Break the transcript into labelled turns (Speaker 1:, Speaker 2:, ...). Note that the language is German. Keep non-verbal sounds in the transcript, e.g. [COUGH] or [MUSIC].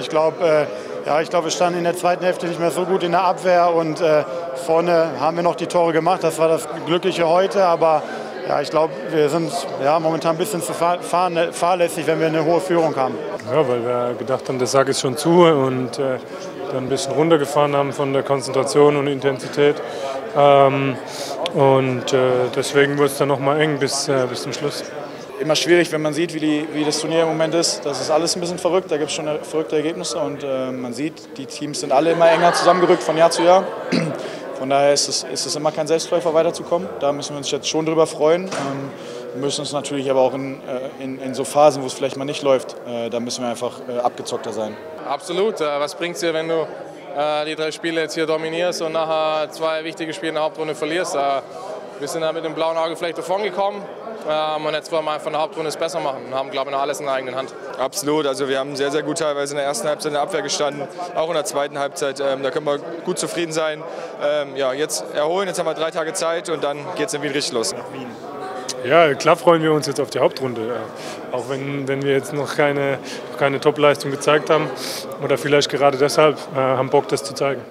Speaker 1: Ich glaube, äh, ja, ich wir standen in der zweiten Hälfte nicht mehr so gut in der Abwehr und äh, vorne haben wir noch die Tore gemacht. Das war das Glückliche heute, aber ja, ich glaube, wir sind ja, momentan ein bisschen zu fahr fahrlässig, wenn wir eine hohe Führung haben.
Speaker 2: Ja, weil wir gedacht haben, der Sack ist schon zu und äh, dann ein bisschen runtergefahren haben von der Konzentration und Intensität. Ähm, und äh, deswegen wurde es dann nochmal eng bis, äh, bis zum Schluss
Speaker 3: immer schwierig, wenn man sieht, wie, die, wie das Turnier im Moment ist. Das ist alles ein bisschen verrückt, da gibt es schon verrückte Ergebnisse und äh, man sieht, die Teams sind alle immer enger zusammengerückt von Jahr zu Jahr. [CLEARS THROAT] Von daher ist es, ist es immer kein Selbstläufer weiterzukommen. Da müssen wir uns jetzt schon drüber freuen. Ähm, wir müssen uns natürlich aber auch in, äh, in, in, so Phasen, wo es vielleicht mal nicht läuft, äh, da müssen wir einfach äh, abgezockter sein.
Speaker 4: Absolut. Äh, was bringt es dir, wenn du äh, die drei Spiele jetzt hier dominierst und nachher zwei wichtige Spiele in der Hauptrunde verlierst? Wir sind da mit dem blauen Auge vielleicht davon gekommen. Ähm, und jetzt wollen wir einfach in der Hauptrunde es besser machen und haben, glaube ich, noch alles in der eigenen Hand.
Speaker 5: Absolut. Also wir haben sehr, sehr gut teilweise in der ersten Halbzeit in der Abwehr gestanden, auch in der zweiten Halbzeit. Ähm, da können wir gut zufrieden sein. Ähm, ja, jetzt erholen, jetzt haben wir drei Tage Zeit und dann geht es in Wien richtig los.
Speaker 2: Ja, klar freuen wir uns jetzt auf die Hauptrunde. Auch wenn, wenn wir jetzt noch keine, keine Top-Leistung gezeigt haben oder vielleicht gerade deshalb äh, haben Bock, das zu zeigen.